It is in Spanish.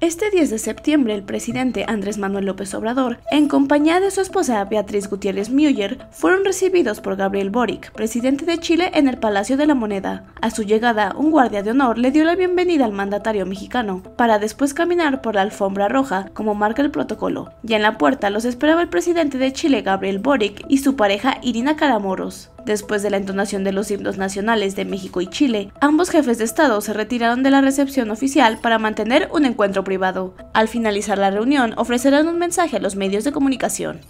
Este 10 de septiembre, el presidente Andrés Manuel López Obrador, en compañía de su esposa Beatriz Gutiérrez Müller, fueron recibidos por Gabriel Boric, presidente de Chile, en el Palacio de la Moneda. A su llegada, un guardia de honor le dio la bienvenida al mandatario mexicano, para después caminar por la alfombra roja, como marca el protocolo. Y en la puerta los esperaba el presidente de Chile, Gabriel Boric, y su pareja Irina Caramoros. Después de la entonación de los himnos nacionales de México y Chile, ambos jefes de Estado se retiraron de la recepción oficial para mantener un encuentro privado. Al finalizar la reunión, ofrecerán un mensaje a los medios de comunicación.